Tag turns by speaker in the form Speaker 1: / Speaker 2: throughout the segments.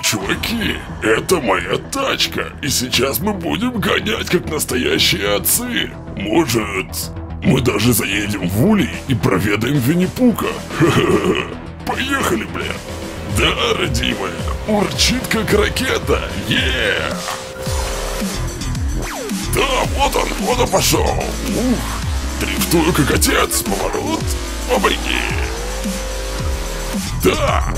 Speaker 1: Чуваки, это моя тачка, и сейчас мы будем гонять как настоящие отцы. Может, мы даже заедем в Улей и проведаем Винни-Пука? Поехали, бля. Да, родимая, урчит как ракета, е Да, вот он, вот он пошел. Ух, дрифтую как отец, поворот, обойди. Да!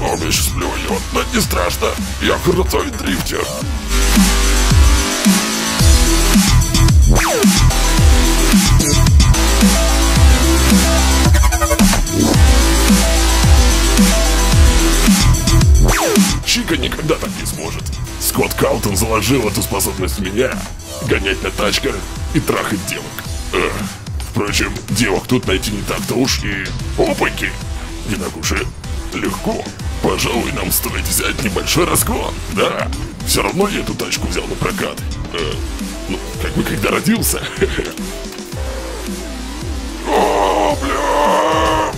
Speaker 1: Он меня сейчас плюет, но не страшно. Я крутой дрифтер. Чика никогда так не сможет. Скотт Каутон заложил эту способность в меня. Гонять на тачках и трахать девок. Эх. Впрочем, девок тут найти не так-то уж и... Опаньки! Не так уж и легко. Пожалуй, нам стоит взять небольшой разгон, да? Все равно я эту тачку взял на прокат. Э, ну, как бы когда родился. О, бля!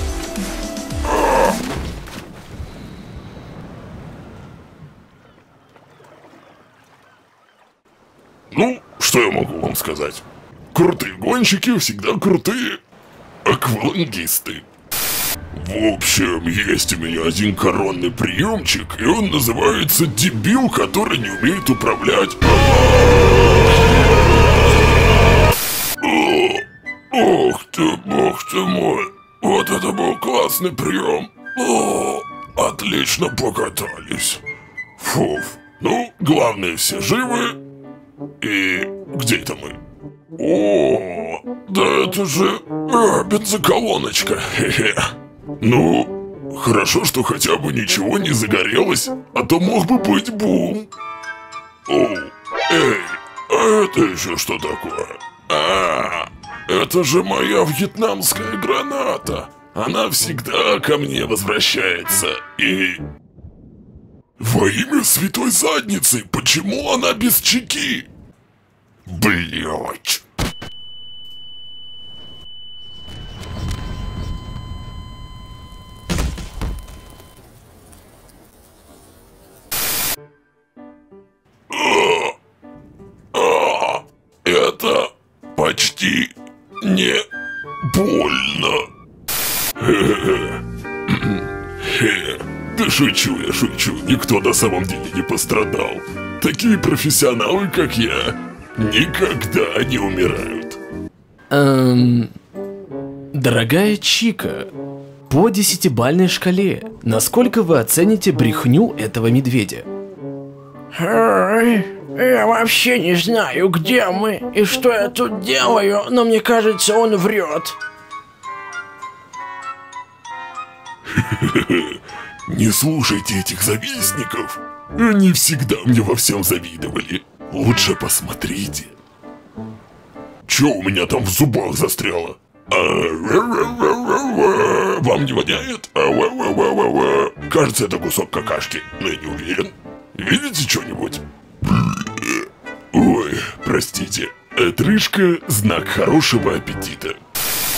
Speaker 1: Ну, что я могу вам сказать? Крутые гонщики всегда крутые аквалангисты. В общем, есть у меня один коронный приемчик, и он называется «Дебил, который не умеет управлять». Ох ты, бог ты мой, вот это был классный прием. О, отлично покатались. Фуф, ну, главное, все живы. И где это мы? О, да это же а, бензоколоночка. Хе-хе. Ну, хорошо, что хотя бы ничего не загорелось, а то мог бы быть бум. О, эй, а это еще что такое? А, это же моя вьетнамская граната. Она всегда ко мне возвращается. И... Во имя святой задницы, почему она без чеки? Блять. Это почти не больно. Да шучу я, шучу. Никто на самом деле не пострадал. Такие профессионалы, как я, никогда не умирают.
Speaker 2: Эм... Дорогая Чика, по десятибальной шкале, насколько вы оцените брехню этого медведя?
Speaker 3: Я вообще не знаю, где мы и что я тут делаю, но мне кажется, он врет.
Speaker 1: Не слушайте этих завистников. Они всегда мне во всем завидовали. Лучше посмотрите. Чё у меня там в зубах застряло? А, Вам не воняет? А, Кажется, это кусок какашки, но я не уверен. Видите что-нибудь? Ой, простите. Отрыжка – знак хорошего аппетита.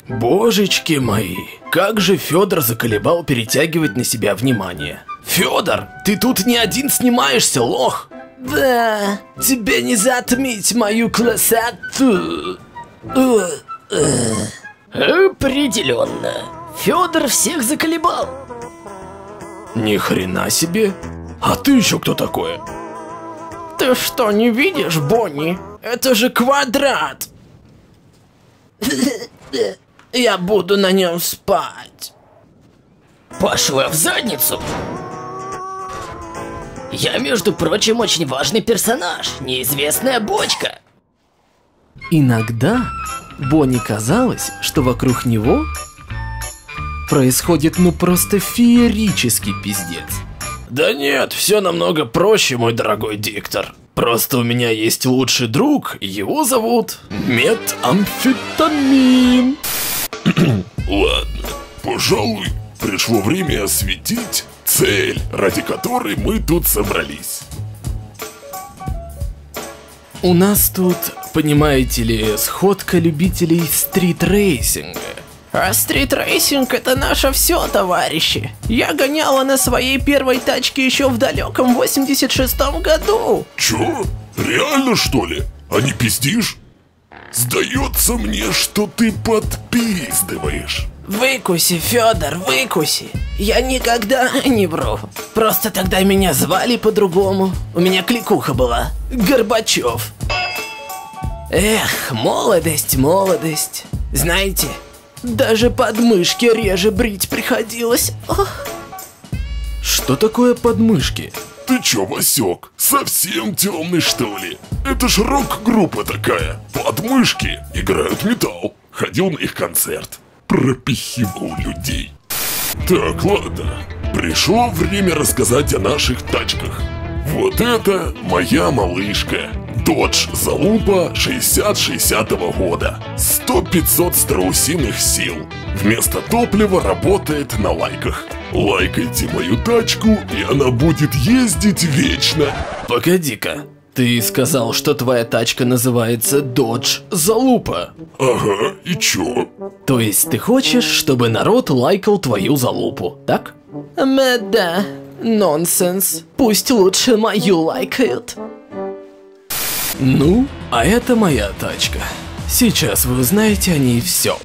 Speaker 2: Божечки мои, как же Федор заколебал перетягивать на себя внимание. Федор, ты тут не один снимаешься, лох!
Speaker 3: Да, тебе не затмить мою красоту. Определенно. Федор всех заколебал.
Speaker 2: Ни хрена себе. А ты еще кто такой?
Speaker 3: Ты что, не видишь, Бонни? Это же квадрат. Я буду на нем спать.
Speaker 4: Пошла в задницу. Я, между прочим, очень важный персонаж. Неизвестная бочка.
Speaker 2: Иногда Бонни казалось, что вокруг него происходит ну просто феерический пиздец.
Speaker 3: Да нет, все намного проще, мой дорогой диктор. Просто у меня есть лучший друг, его зовут Метамфетамин.
Speaker 1: Ладно, пожалуй, пришло время осветить цель, ради которой мы тут собрались.
Speaker 2: У нас тут, понимаете ли, сходка любителей стрит-рейсинга. А стритрейсинг это наше все, товарищи. Я гоняла на своей первой тачке еще в далеком 86-м году.
Speaker 1: Чё? Реально что ли? А не пиздишь? Сдается мне, что ты подпиздываешь.
Speaker 2: Выкуси, Федор, выкуси. Я никогда не вру. Просто тогда меня звали по-другому. У меня кликуха была. Горбачев. Эх, молодость, молодость. Знаете, даже подмышки реже брить приходилось. Ох.
Speaker 3: Что такое подмышки?
Speaker 1: Ты чё, Васек, совсем темный что ли? Это ж рок-группа такая. Подмышки играют металл. Ходил на их концерт. Пропихивал людей. Так, ладно. Пришло время рассказать о наших тачках. Вот это моя малышка. Dodge Залупа 60-60 года. 100-500 страусиных сил. Вместо топлива работает на лайках. Лайкайте мою тачку, и она будет ездить вечно.
Speaker 3: Погоди-ка, ты сказал, что твоя тачка называется Dodge Залупа.
Speaker 1: Ага, и чё?
Speaker 3: То есть ты хочешь, чтобы народ лайкал твою залупу, так?
Speaker 2: М, да, нонсенс. Пусть лучше мою лайкают.
Speaker 3: Ну, а это моя тачка. Сейчас вы узнаете о ней все.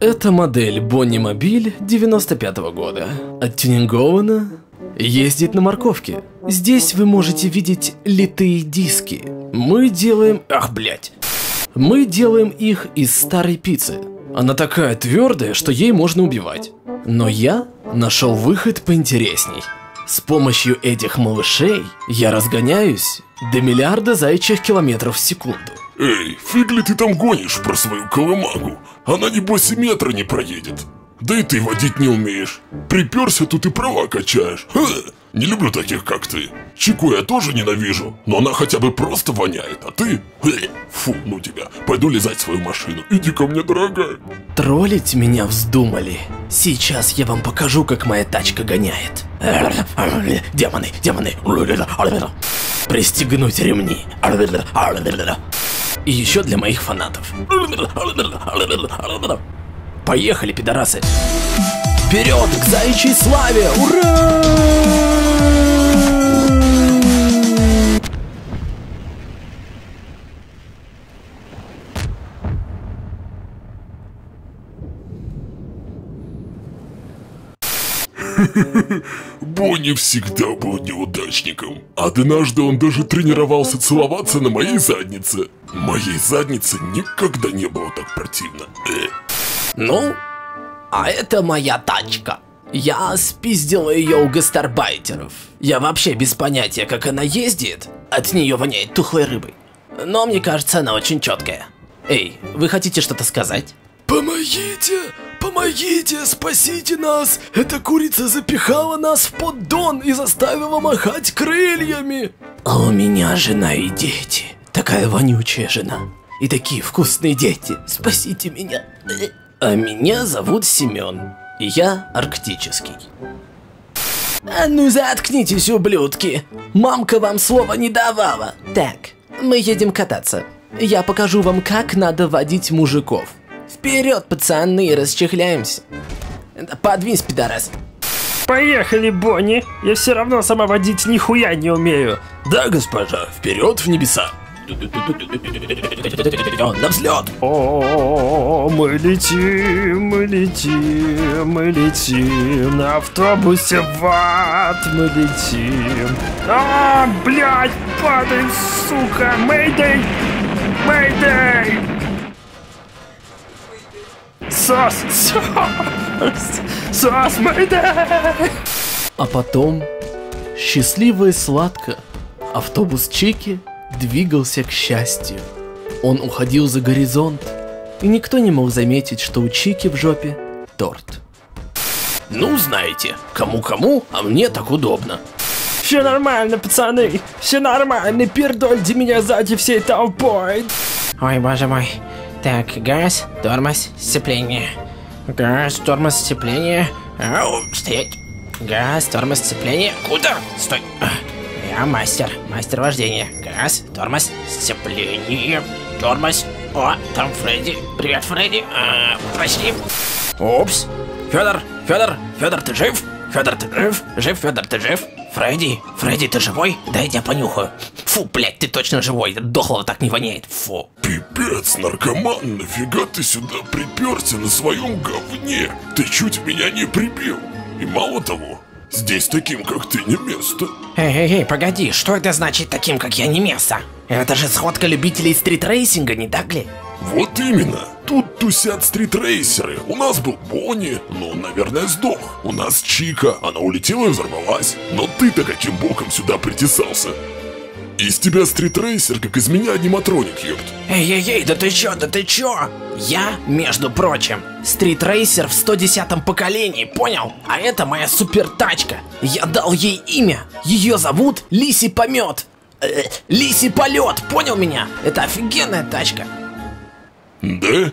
Speaker 3: Это модель Бонни Мобиль 95 года. Оттюнингована, ездит на морковке. Здесь вы можете видеть литые диски. Мы делаем... Ах, блядь. Мы делаем их из старой пиццы. Она такая твердая, что ей можно убивать. Но я нашел выход поинтересней. С помощью этих малышей я разгоняюсь до миллиарда заячьих километров в секунду.
Speaker 1: Эй, фиг ли ты там гонишь про свою колымагу? Она небось и метра не проедет. Да и ты водить не умеешь. Приперся тут и права качаешь. Ха, не люблю таких, как ты. Чику я тоже ненавижу, но она хотя бы просто воняет, а ты... Э, фу, ну тебя. Пойду лизать свою машину. Иди ко мне, дорогая.
Speaker 2: Троллить меня вздумали. Сейчас я вам покажу, как моя тачка гоняет. Демоны, демоны. Пристегнуть ремни. И еще для моих фанатов. Поехали, пидорасы. Вперед к заячьей славе! Ура!
Speaker 1: Бонни всегда был неудачником. Однажды он даже тренировался целоваться на моей заднице. Моей заднице никогда не было так противно.
Speaker 2: Ну, а это моя тачка. Я спиздила ее у гастарбайтеров. Я вообще без понятия, как она ездит. От нее воняет тухлой рыбой. Но мне кажется, она очень четкая. Эй, вы хотите что-то сказать?
Speaker 3: Помогите! Помогите! Спасите нас! Эта курица запихала нас в поддон и заставила махать крыльями!
Speaker 2: А у меня жена и дети. Такая вонючая жена. И такие вкусные дети. Спасите меня. А меня зовут Семен. И я арктический. А ну заткнитесь, ублюдки! Мамка вам слова не давала. Так, мы едем кататься. Я покажу вам, как надо водить мужиков. Вперед, пацаны, расчехляемся. Подвинься, пидорас.
Speaker 5: Поехали, Бонни. Я все равно сама водить нихуя не умею.
Speaker 3: Да, госпожа, вперед в небеса!
Speaker 2: На взлет!
Speaker 5: О, мы летим, мы летим, мы летим на автобусе в ад, мы летим. А, блядь, падай, сука, Мэйдэй, Мэйдэй! Сос, сос, сос, Мэйдэй!
Speaker 3: А потом, счастливо и сладко, автобус Чики двигался к счастью. Он уходил за горизонт, и никто не мог заметить, что у Чики в жопе торт.
Speaker 2: Ну, знаете, кому-кому, а мне так удобно.
Speaker 5: Все нормально, пацаны, все нормально, пердольте меня сзади всей толпой.
Speaker 6: Ой, боже мой,
Speaker 2: Так, газ, тормоз, сцепление. Газ, тормоз, сцепление. Ау, стоять. Газ, тормоз, сцепление. Куда? Стой. А, Я мастер, мастер вождения. Газ, тормоз, сцепление. Тормоз. О, там Фредди. Привет, Фредди. А, прости. Упс. Федор, Федор, Федор, ты жив? Федор, ты жив? Жив, Федор, ты жив? Фредди, Фредди, ты живой? Дай я понюхаю. Фу, блядь, ты точно живой. Дохлого так не воняет. Фу.
Speaker 1: Пипец, наркоман, нафига ты сюда приперся на своем говне? Ты чуть меня не прибил. И мало того, здесь таким, как ты, не место.
Speaker 2: Эй, эй, эй, погоди, что это значит таким, как я не место? Это же сходка любителей стритрейсинга, не так ли?
Speaker 1: Вот именно. Тут тусят стритрейсеры. У нас был Бонни, но он, наверное, сдох. У нас Чика, она улетела и взорвалась. Но ты-то каким боком сюда притесался? Из тебя стритрейсер, как из меня аниматроник, ёпт.
Speaker 2: Эй, эй, эй, да ты чё, да ты чё? Я, между прочим, стритрейсер в 110-м поколении, понял? А это моя супер тачка. Я дал ей имя. Ее зовут Лиси Помет. Э, Лиси Полет, понял меня? Это офигенная тачка.
Speaker 1: Да?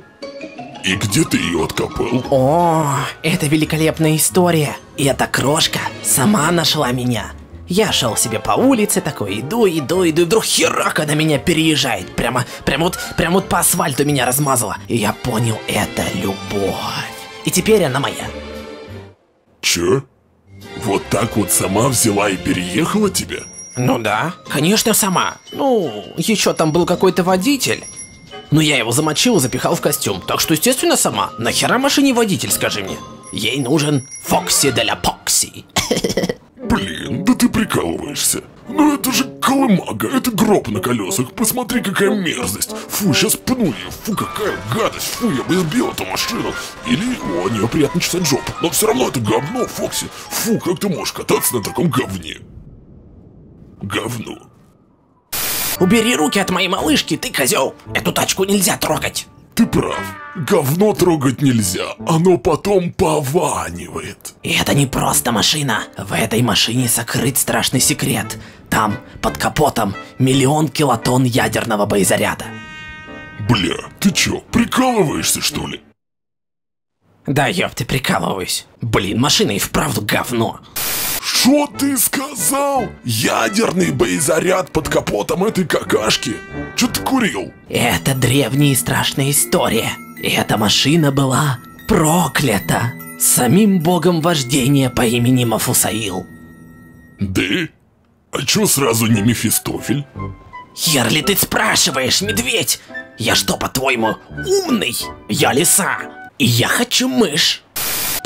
Speaker 1: И где ты ее откопал?
Speaker 2: О, это великолепная история. И эта крошка сама нашла меня. Я шел себе по улице, такой иду, иду, иду, и вдруг херак она меня переезжает. Прямо, прямо вот, прямо вот по асфальту меня размазала. И я понял, это любовь. И теперь она моя.
Speaker 1: Чё? Вот так вот сама взяла и переехала тебя?
Speaker 2: Ну да, конечно сама. Ну, еще там был какой-то водитель. Но я его замочил и запихал в костюм, так что, естественно, сама. Нахера машине водитель, скажи мне? Ей нужен Фокси де ла Покси.
Speaker 1: Блин, да прикалываешься. Ну это же колымага, это гроб на колесах. Посмотри, какая мерзость. Фу, сейчас пну ее. Фу, какая гадость. Фу, я бы избил эту машину. Или о, нее приятно чесать жопу. Но все равно это говно, Фокси. Фу, как ты можешь кататься на таком говне? Говно.
Speaker 2: Убери руки от моей малышки, ты козел. Эту тачку нельзя трогать.
Speaker 1: Ты прав. Говно трогать нельзя. Оно потом пованивает.
Speaker 2: И это не просто машина. В этой машине сокрыт страшный секрет. Там, под капотом, миллион килотонн ядерного боезаряда.
Speaker 1: Бля, ты чё, прикалываешься что ли?
Speaker 2: Да ёб ты прикалываюсь. Блин, машина и вправду говно.
Speaker 1: Что ты сказал? Ядерный боезаряд под капотом этой какашки? Чё ты курил?
Speaker 2: Это древняя и страшная история. Эта машина была проклята самим богом вождения по имени Мафусаил.
Speaker 1: Да? А чё сразу не Мефистофель?
Speaker 2: Ерли, ты спрашиваешь, медведь? Я что, по-твоему, умный? Я лиса. И я хочу мышь.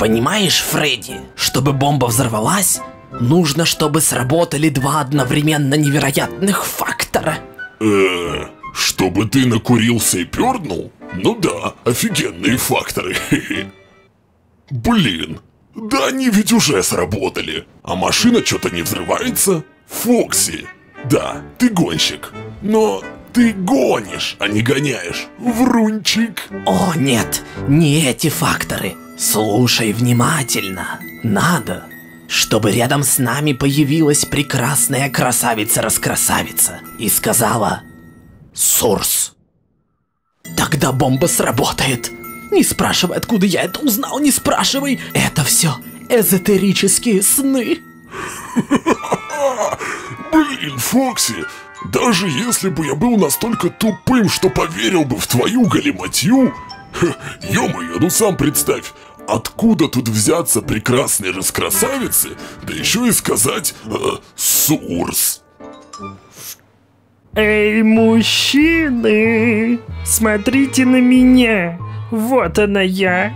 Speaker 2: Понимаешь, Фредди, чтобы бомба взорвалась, нужно, чтобы сработали два одновременно невероятных фактора.
Speaker 1: Э, чтобы ты накурился и пернул? Ну да, офигенные факторы. Блин, да они ведь уже сработали. А машина что-то не взрывается? Фокси, да, ты гонщик. Но ты гонишь, а не гоняешь. Врунчик.
Speaker 2: О, нет, не эти факторы. Слушай внимательно. Надо, чтобы рядом с нами появилась прекрасная красавица-раскрасавица и сказала «Сурс». Тогда бомба сработает. Не спрашивай, откуда я это узнал, не спрашивай. Это все эзотерические сны.
Speaker 1: Блин, Фокси, даже если бы я был настолько тупым, что поверил бы в твою галиматью... Ё-моё, ну сам представь, откуда тут взяться прекрасной раскрасавицы, да еще и сказать э, «Сурс».
Speaker 5: Эй, мужчины, смотрите на меня. Вот она я.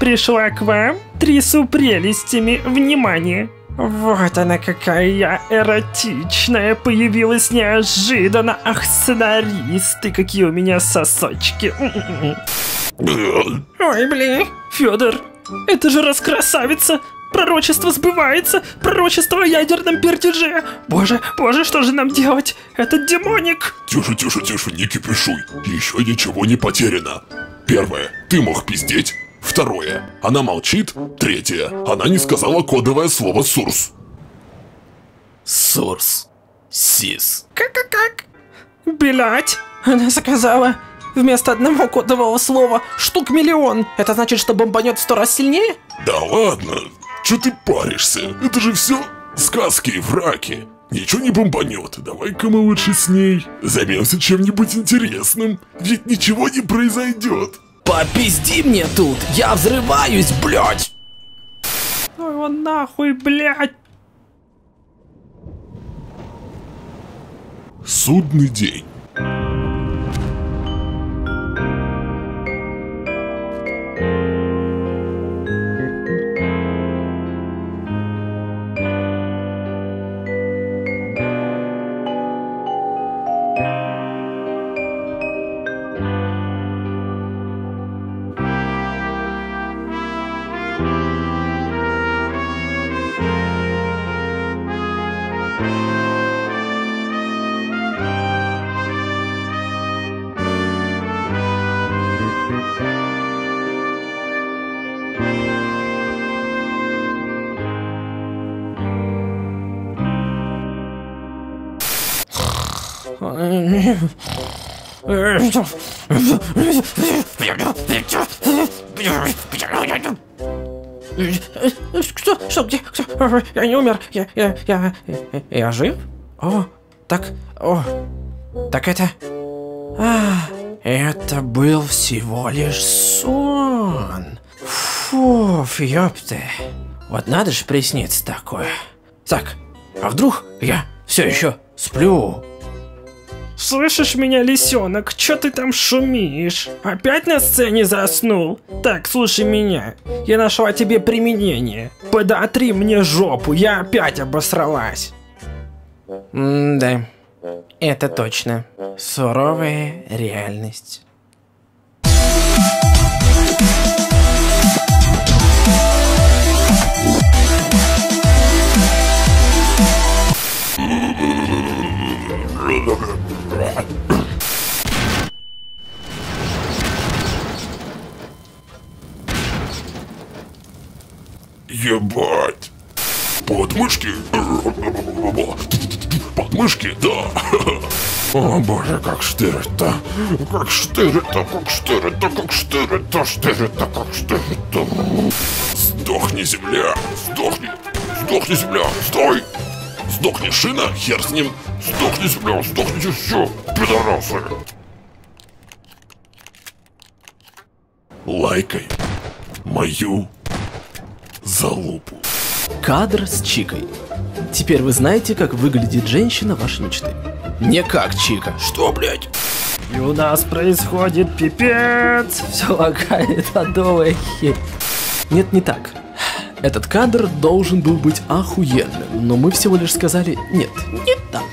Speaker 5: Пришла к вам, трясу прелестями, внимание. Вот она какая я эротичная, появилась неожиданно. Ах, сценаристы, какие у меня сосочки. М-м-м.
Speaker 1: Э,
Speaker 5: Ой, блин, Федор, это же раскрасавица. Пророчество сбывается, пророчество о ядерном пердеже. Боже, боже, что же нам делать? Этот демоник.
Speaker 1: Тише, тише, тише, не кипишуй, еще ничего не потеряно. Первое, ты мог пиздеть. Второе, она молчит. Третье, она не сказала кодовое слово «сурс».
Speaker 3: Сурс. Сис.
Speaker 5: Как-как-как? Блять, она сказала
Speaker 2: Вместо одного кодового слова штук миллион. Это значит, что бомбанет в сто раз сильнее?
Speaker 1: Да ладно, что ты паришься? Это же все сказки и враки. Ничего не бомбанет. Давай-ка мы лучше с ней займемся чем-нибудь интересным. Ведь ничего не произойдет.
Speaker 7: Попизди мне тут, я взрываюсь, блядь!
Speaker 2: Ну его нахуй, блядь.
Speaker 1: Судный день.
Speaker 2: Что? Что? Где? Кто? Я не умер. Я, я, я, я, жив? О, так, о, так это... А, это был всего лишь сон. Фу, ёпты. Вот надо же присниться такое. Так, а вдруг я все еще сплю? Слышишь меня, лисенок? Чё ты там шумишь? Опять на сцене заснул? Так, слушай меня. Я нашла тебе применение. Подотри мне жопу, я опять обосралась. да, это точно. Суровая реальность.
Speaker 1: О боже, как штырит-то. Как штырит-то, как штырит-то, как штырит-то, штырит-то, как штырит-то. Сдохни, земля, сдохни, сдохни, земля, стой. Сдохни, шина, хер с ним. Сдохни, земля, сдохните все, пидорасы. Лайкай мою залупу.
Speaker 7: Кадр с Чикой. Теперь вы знаете, как выглядит женщина вашей мечты. Не как Чика. Что, блядь?
Speaker 2: И у нас происходит пипец.
Speaker 7: Все лагает, адовая херь. Нет, не так. Этот кадр должен был быть охуенным, но мы всего лишь сказали «нет, не так».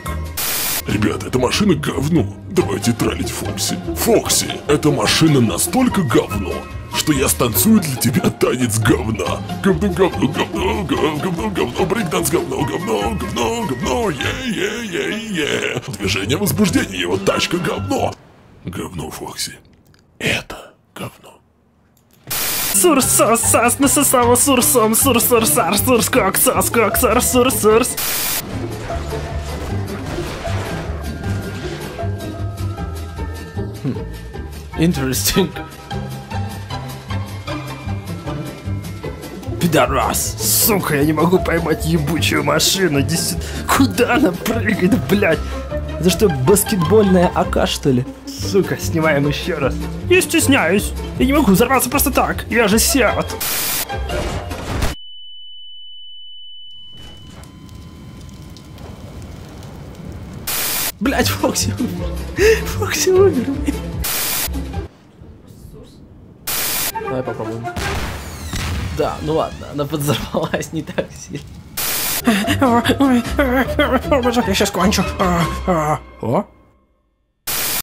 Speaker 1: Ребята, эта машина говно. Давайте тралить Фокси. Фокси, эта машина настолько говно, что я станцую для тебя танец говна. Говно, говно, говно, говно, говно, говно, брейкданс, говно, говно, говно, говно, е-е-е-е. Движение возбуждения, его тачка говно. Говно, Фокси. Это говно.
Speaker 2: Сурсос, сас, насосало сурсом, сурсурсар, сурскок, соскок, сар, сурсурс.
Speaker 7: Interesting.
Speaker 2: Пидорас, сука, я не могу поймать ебучую машину. Сюда. Куда она прыгает, блядь?
Speaker 7: Это что, баскетбольная АК, что ли?
Speaker 2: Сука, снимаем еще раз. Я стесняюсь. Я не могу взорваться просто так. Я же сят.
Speaker 7: Блять, Фокси умер. Фокси умер. Давай попробуем. Да, ну ладно, она подзорвалась не так сильно.
Speaker 2: Я сейчас кончу. О,